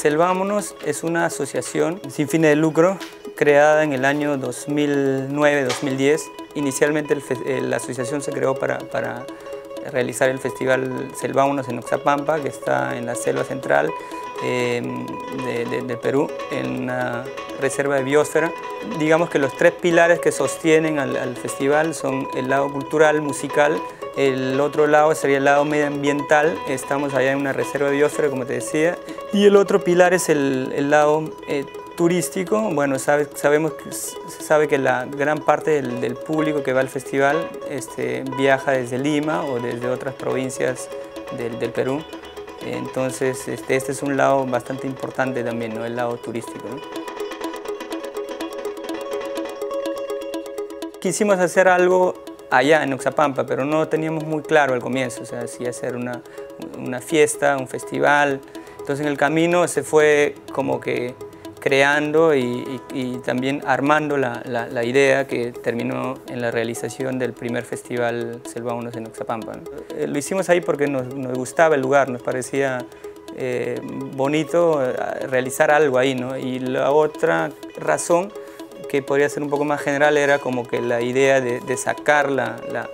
Selvámonos es una asociación sin fines de lucro creada en el año 2009-2010. Inicialmente la asociación se creó para, realizar el Festival Selvámonos en Oxapampa, que está en la selva central em, de, Perú, en una reserva de biosfera. Digamos que los tres pilares que sostienen al, al festival son el lado cultural, musical, el otro lado sería el lado medioambiental, estamos allá en una reserva de biosfera, como te decía, y el otro pilar es el, el lado eh, turístico, bueno, sabe, sabemos se sabe que la gran parte del, público que va al festival este, viaja desde Lima o desde otras provincias del, del Perú, entonces este, este, es un lado bastante importante también, ¿no? el lado turístico. Quisimos hacer algo allá en Oxapampa, pero no teníamos muy claro al comienzo, o sea, si hacer una, una fiesta, un festival. Entonces en el camino se fue como que creando y, también armando la, idea que terminó en la realización del primer festival Selva Unos en Oxapampa. Eh, lo hicimos ahí porque nos, gustaba el lugar, nos parecía eh, bonito eh, realizar algo ahí, ¿no? Y la otra razón que podría ser un poco más general era como que la idea de, de sacar la, la,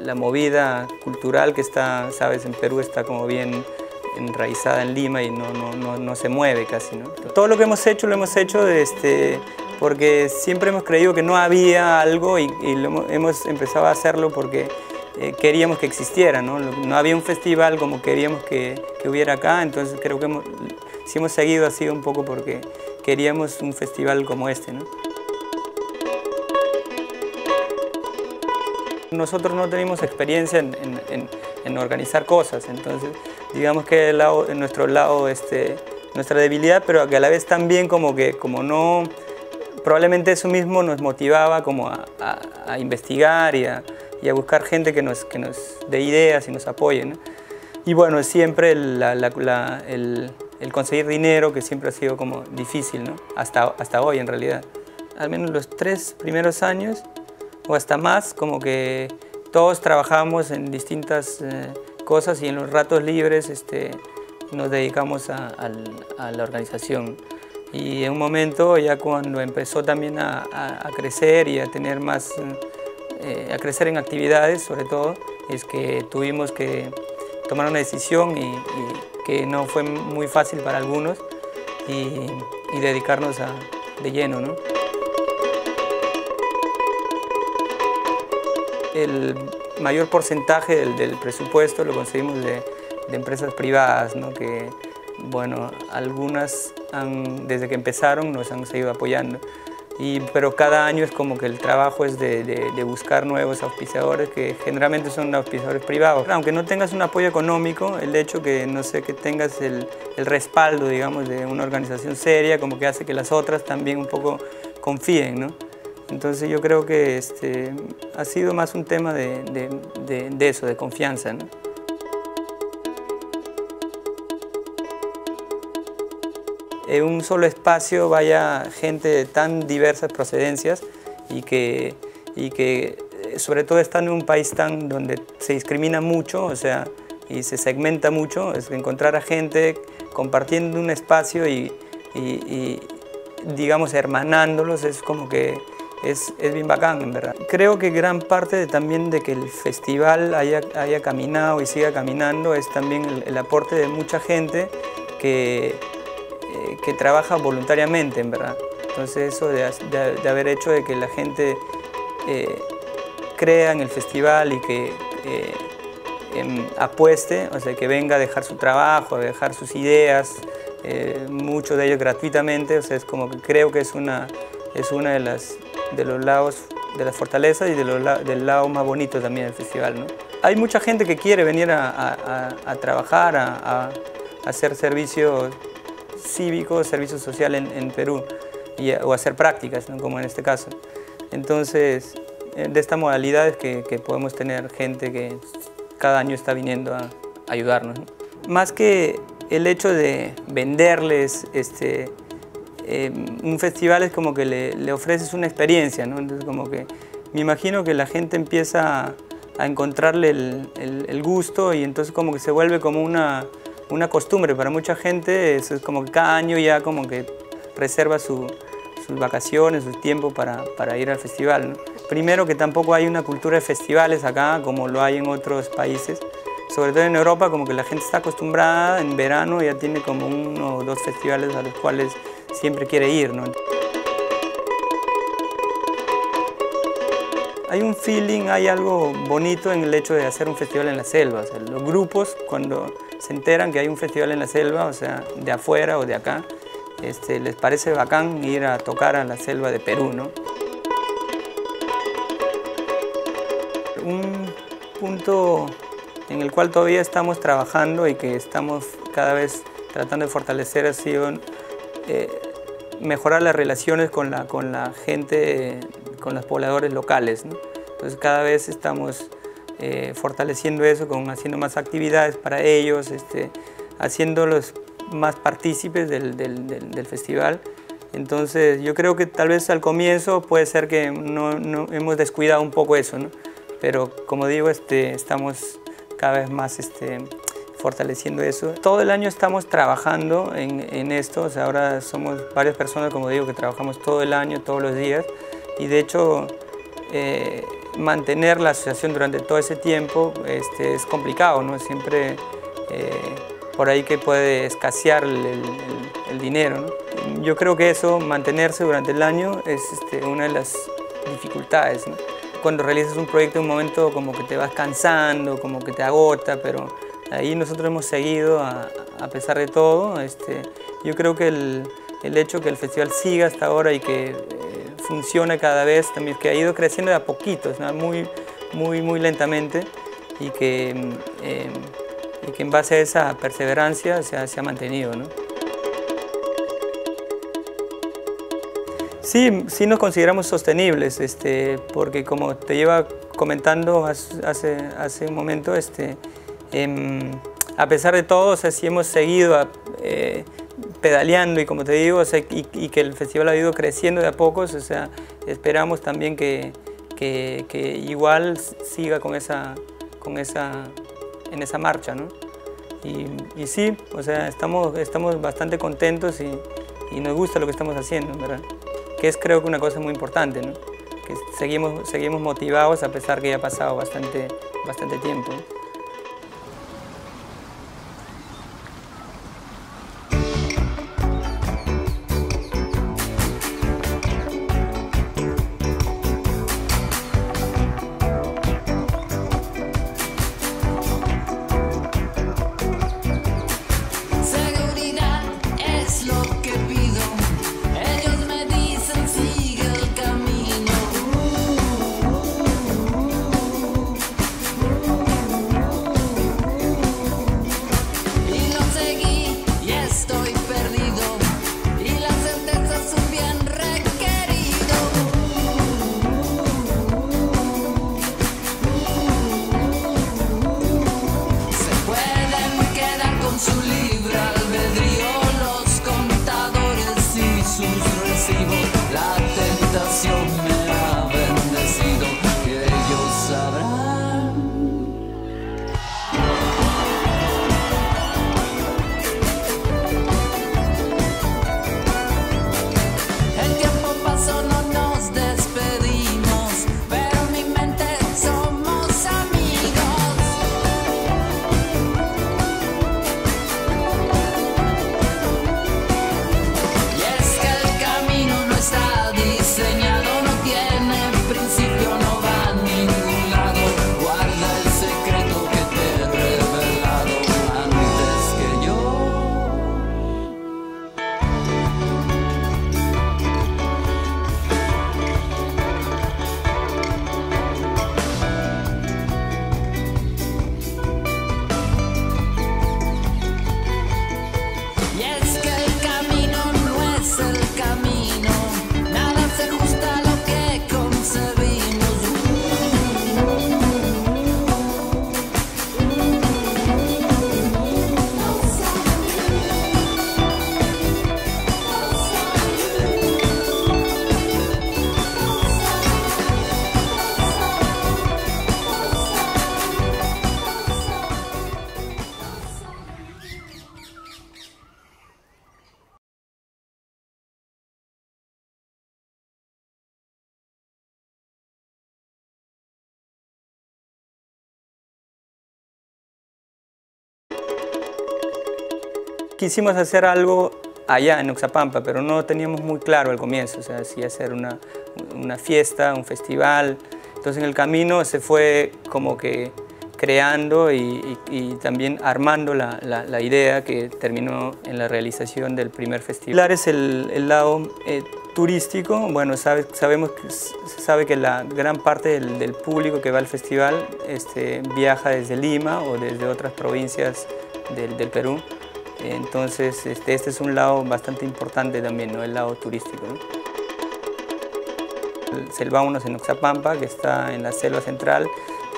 la, movida cultural que está, sabes, en Perú está como bien enraizada en Lima y no, no, no, se mueve casi. ¿no? Todo lo que hemos hecho lo hemos hecho este, porque siempre hemos creído que no había algo y, hemos empezado a hacerlo porque eh, queríamos que existiera, ¿no? no había un festival como queríamos que, que hubiera acá, entonces creo que si hemos seguido ha sido un poco porque queríamos un festival como este. ¿no? Nosotros no tenemos experiencia en, en, en, organizar cosas, entonces digamos que el lado, nuestro lado, este, nuestra debilidad, pero que a la vez también como que como no, probablemente eso mismo nos motivaba como a, a, investigar y a, y a, buscar gente que nos, que nos dé ideas y nos apoye. ¿no? Y bueno, siempre la, la, el, el conseguir dinero, que siempre ha sido como difícil, ¿no? hasta, hasta hoy en realidad. Al menos los tres primeros años, o hasta más, como que todos trabajamos en distintas eh, cosas y en los ratos libres este, nos dedicamos a, la organización. Y en un momento, ya cuando empezó también a, crecer y a tener más, eh, a crecer en actividades sobre todo, es que tuvimos que tomar una decisión y, que no fue muy fácil para algunos y, dedicarnos a, de lleno. ¿no? El mayor porcentaje del, del presupuesto lo conseguimos de, de empresas privadas, ¿no? que bueno, algunas han, desde que empezaron nos han seguido apoyando pero cada año es como que el trabajo es de, de, buscar nuevos auspiciadores que generalmente son auspiciadores privados. Aunque no tengas un apoyo económico, el hecho que, no sé, que tengas el, el, respaldo, digamos, de una organización seria, como que hace que las otras también un poco confíen, ¿no? Entonces yo creo que este, ha sido más un tema de, de, de eso, de confianza, ¿no? en un solo espacio vaya gente de tan diversas procedencias y que, y que eh, sobre todo estando en un país tan donde se discrimina mucho, o sea, y se segmenta mucho, es encontrar a gente compartiendo un espacio y, digamos, hermanándolos, es como que es, es, bien bacán, en verdad. Creo que gran parte también de que el festival haya, haya caminado y siga caminando es también el, el aporte de mucha gente que, que trabaja voluntariamente, en verdad. Entonces eso de, haber hecho de que la gente eh, crea en el festival y que eh, em, apueste, o sea, que venga a dejar su trabajo, a dejar sus ideas, eh, muchos de ellos gratuitamente, o sea, es como que creo que es una, es una de, las, de los lados, de las fortalezas y de del lado más bonito también del festival. ¿no? Hay mucha gente que quiere venir a, a trabajar, a, hacer servicios cívico, servicio social en, Perú, y, o hacer prácticas, como en este caso. Entonces, eh, de esta modalidad es que, podemos tener gente que cada año está viniendo a ayudarnos. Más que el hecho de venderles este, em, un festival es como que le, ofreces una experiencia, ¿no? Entonces como que me imagino que la gente empieza a, encontrarle el, el, gusto y entonces como que se vuelve como una, una costumbre para mucha gente, es, como que cada año ya como que reserva sus vacaciones, su tiempo para, para ir al festival. Primero que tampoco hay una cultura de festivales acá como lo hay en otros países. Sobre todo en Europa como que la gente está acostumbrada, en verano ya tiene como uno o dos festivales a los cuales siempre quiere ir. ¿no? Hay un feeling, hay algo bonito en el hecho de hacer un festival en la selva. los grupos cuando se enteran que hay un festival en la selva, o sea, de afuera o de acá, este, les parece bacán ir a tocar a la selva de Perú, ¿no? Un punto en el cual todavía estamos trabajando y que estamos cada vez tratando de fortalecer ha sido eh, mejorar las relaciones con la, con la gente, con los pobladores locales. Entonces cada vez estamos eh, fortaleciendo eso, con, haciendo más actividades para ellos, este, haciéndolos más partícipes del, del, del, festival. Entonces yo creo que tal vez al comienzo puede ser que no, no hemos descuidado un poco eso, ¿no? pero como digo, este, estamos cada vez más este, fortaleciendo eso. Todo el año estamos trabajando en, en esto, o sea, ahora somos varias personas, como digo, que trabajamos todo el año, todos los días, y de hecho eh, mantener la asociación durante todo ese tiempo este, es complicado, ¿no? Siempre eh, por ahí que puede escasear el, el, dinero, ¿no? Yo creo que eso, mantenerse durante el año, es este, una de las dificultades, ¿no? Cuando realizas un proyecto en un momento como que te vas cansando, como que te agota, pero ahí nosotros hemos seguido a, pesar de todo. Este, yo creo que el, el, hecho que el festival siga hasta ahora y que eh, funcione cada vez, también que ha ido creciendo de a poquitos, muy, muy, muy lentamente y que, eh, y que en base a esa perseverancia se ha, se ha mantenido. ¿no? Sí, sí nos consideramos sostenibles, este, porque como te lleva comentando hace, hace un momento, este, eh, a pesar de todo, o sea, sí hemos seguido eh, pedaleando y como te digo, o sea, y, y, que el festival ha ido creciendo de a pocos, o sea, esperamos también que, que, que igual siga con esa, con esa, en esa marcha, ¿no? Y, y, sí, o sea, estamos, estamos bastante contentos y, y, nos gusta lo que estamos haciendo, ¿verdad? Que es creo que una cosa muy importante, ¿no? Que seguimos, seguimos motivados a pesar que ya ha pasado bastante, bastante tiempo. Quisimos hacer algo allá en Oxapampa, pero no teníamos muy claro al comienzo, o sea, si hacer una, una fiesta, un festival. Entonces en el camino se fue como que creando y, también armando la, la, idea que terminó en la realización del primer festival. Es el, el lado eh, turístico, bueno, sabe, sabemos se sabe que la gran parte del, del, público que va al festival este, viaja desde Lima o desde otras provincias del, del Perú. Entonces, este, este, es un lado bastante importante también, ¿no? el lado turístico. ¿no? Selvámonos en Oxapampa, que está en la selva central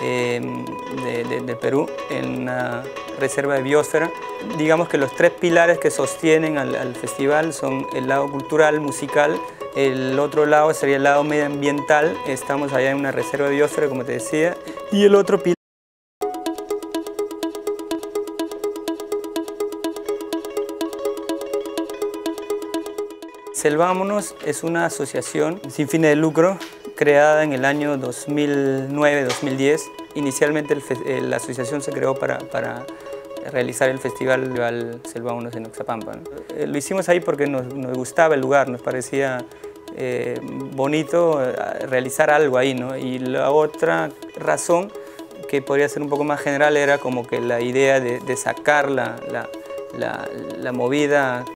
em, de, Perú, en una reserva de biosfera. Digamos que los tres pilares que sostienen al, al festival son el lado cultural, musical, el otro lado sería el lado medioambiental, estamos allá en una reserva de biosfera, como te decía, y el otro pilar Selvámonos es una asociación sin fines de lucro creada en el año 2009-2010. Inicialmente la asociación se creó para, realizar el festival Selvámonos en Oxapampa. Eh, lo hicimos ahí porque nos, gustaba el lugar, nos parecía eh, bonito eh, realizar algo ahí. ¿no? Y la otra razón que podría ser un poco más general era como que la idea de, sacar la, la, la movida